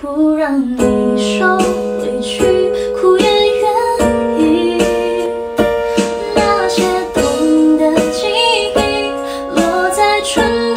不让你受委屈苦也愿意那些痛的记忆落在春